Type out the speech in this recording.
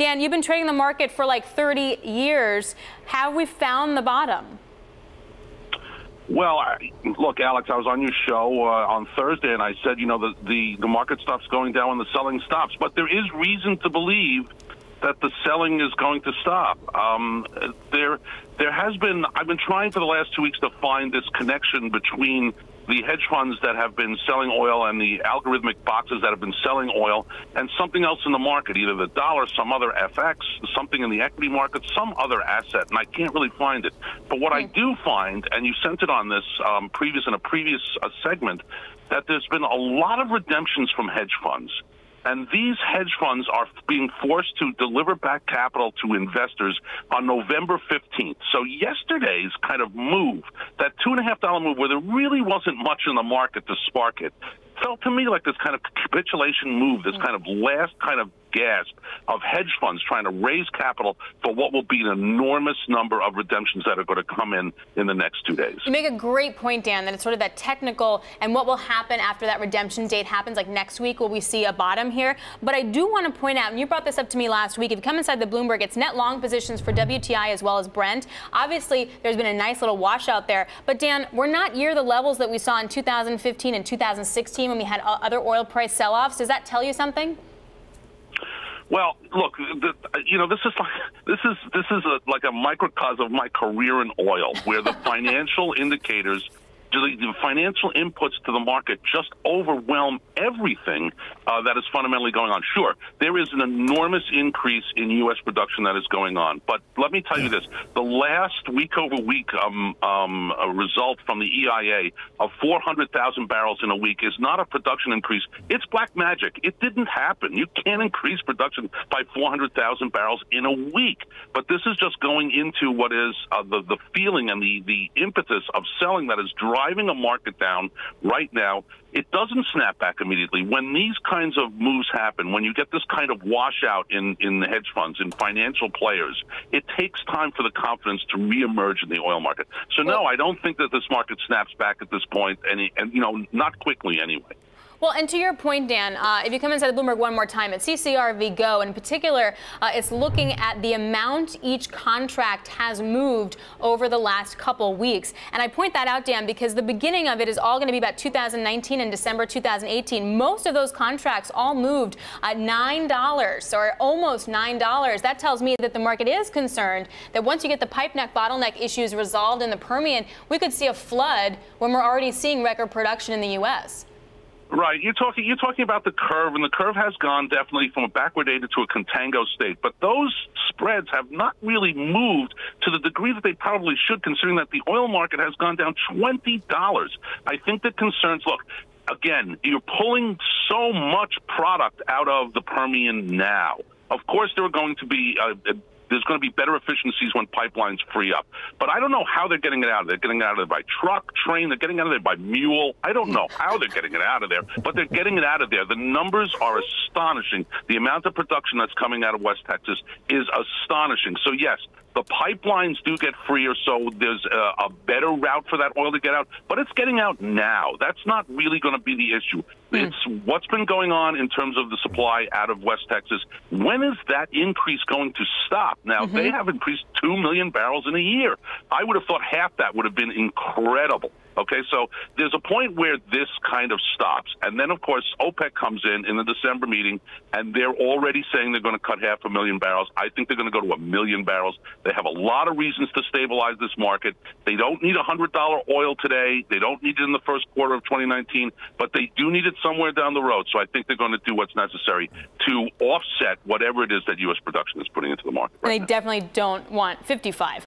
Dan, you've been trading the market for like 30 years. Have we found the bottom? Well, I, look, Alix, I was on your show uh, on Thursday, and I said, you know, the, the, the market stops going down when the selling stops. But there is reason to believe that the selling is going to stop. Um, there, there has been. I've been trying for the last two weeks to find this connection between the hedge funds that have been selling oil and the algorithmic boxes that have been selling oil and something else in the market, either the dollar, some other FX, something in the equity market, some other asset, and I can't really find it. But what I hmm. do find, and you sent it on this um, previous in a previous uh, segment, that there's been a lot of redemptions from hedge funds. And these hedge funds are being forced to deliver back capital to investors on November 15th. So yesterday's kind of move, that two and a half dollar move where there really wasn't much in the market to spark it, felt to me like this kind of capitulation move, this mm. kind of last kind of gasp of hedge funds trying to raise capital for what will be an enormous number of redemptions that are going to come in in the next two days. You make a great point, Dan, that it's sort of that technical and what will happen after that redemption date happens, like next week, will we see a bottom here? But I do want to point out, and you brought this up to me last week, if you come inside the Bloomberg, it's net long positions for WTI as well as Brent. Obviously, there's been a nice little washout there. But Dan, we're not near the levels that we saw in 2015 and 2016 when we had other oil price sell-offs. Does that tell you something? Well, look, the, you know, this is like this is this is a, like a microcosm of my career in oil, where the financial indicators the financial inputs to the market just overwhelm everything uh, that is fundamentally going on. Sure, there is an enormous increase in U.S. production that is going on, but let me tell you this: the last week over week um, um, result from the EIA of 400,000 barrels in a week is not a production increase. It's black magic. It didn't happen. You can't increase production by 400,000 barrels in a week. But this is just going into what is uh, the the feeling and the the impetus of selling that is driving driving a market down right now. It doesn't snap back immediately. When these kinds of moves happen, when you get this kind of washout in, in the hedge funds, in financial players, it takes time for the confidence to reemerge in the oil market. So, no, I don't think that this market snaps back at this point, and, and you know, not quickly anyway. Well, and to your point, Dan, uh, if you come inside the Bloomberg one more time, at CCRV Go in particular, uh, it's looking at the amount each contract has moved over the last couple weeks. And I point that out, Dan, because the beginning of it is all going to be about 2019 and December 2018. Most of those contracts all moved at $9 or almost $9. That tells me that the market is concerned that once you get the pipe neck bottleneck issues resolved in the Permian, we could see a flood when we're already seeing record production in the U.S. Right. You're talking you're talking about the curve, and the curve has gone definitely from a backwardated to a contango state. But those spreads have not really moved to the degree that they probably should, considering that the oil market has gone down twenty dollars. I think the concerns look again, you're pulling so much product out of the Permian now. Of course, there are going to be uh, there's going to be better efficiencies when pipelines free up. But I don't know how they're getting it out of there. They're getting it out of there by truck, train. They're getting it out of there by mule. I don't know how they're getting it out of there, but they're getting it out of there. The numbers are astonishing. The amount of production that's coming out of West Texas is astonishing. So, yes, the pipelines do get freer, so there's a, a, better route for that oil to get out, but it's getting out now. That's not really going to be the issue. Mm. It's what's been going on in terms of the supply out of West Texas. When is that increase going to stop? Now, mm-hmm. they have increased 2 million barrels in a year. I would have thought half that would have been incredible. Okay, so there's a point where this kind of stops. And then, of course, OPEC comes in in the December meeting, and they're already saying they're going to cut half a million barrels. I think they're going to go to a million barrels. They have a lot of reasons to stabilize this market. They don't need $100 oil today. They don't need it in the first quarter of 2019, but they do need it somewhere down the road. So I think they're going to do what's necessary to offset whatever it is that U.S. production is putting into the market. Right they now. definitely don't want 55